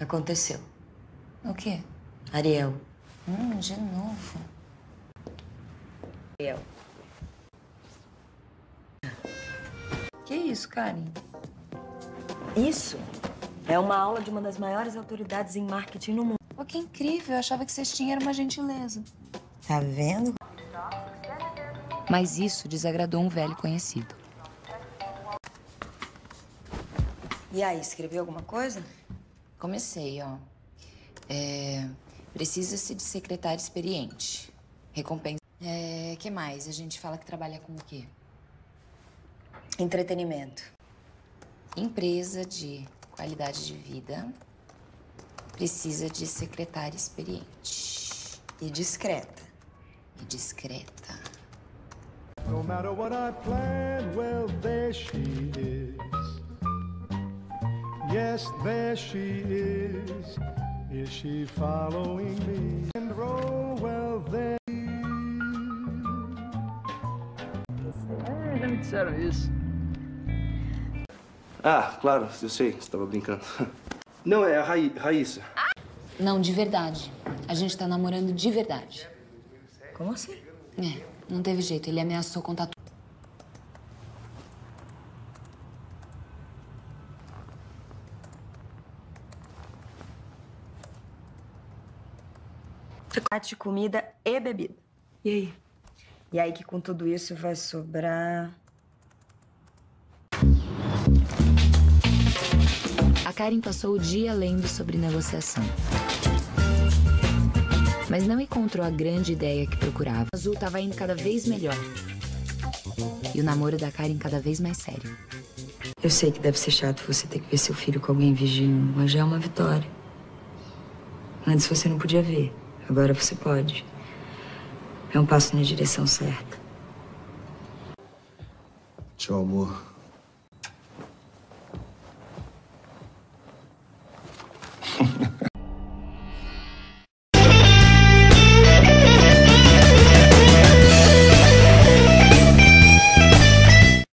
Aconteceu. O quê? Ariel. Hum, de novo. Ariel. Que isso, Karen? Isso é uma aula de uma das maiores autoridades em marketing no mundo. Pô, que incrível. Eu achava que vocês tinham uma gentileza. Tá vendo? Mas isso desagradou um velho conhecido. E aí, escreveu alguma coisa? Comecei, ó. É, Precisa-se de secretária experiente. Recompensa. É, que mais? A gente fala que trabalha com o quê? Entretenimento. Empresa de qualidade de vida precisa de secretária experiente E discreta. e discreta. No matter what I plan, well, there she is. Yes, there she is. Is she following me? And roll, well, there. É, já me disseram isso. Ah, claro, eu sei, você tava brincando. Não, é a Raí Raíssa. Não, de verdade. A gente tá namorando de verdade. Como assim? É, não teve jeito. Ele ameaçou contar Chocolate, comida e bebida. E aí? E aí que com tudo isso vai sobrar... A Karen passou o dia lendo sobre negociação. Mas não encontrou a grande ideia que procurava. O azul estava indo cada vez melhor. E o namoro da Karen cada vez mais sério. Eu sei que deve ser chato você ter que ver seu filho com alguém vigiando, mas já é uma vitória. Antes você não podia ver, agora você pode. É um passo na direção certa. Tchau, amor.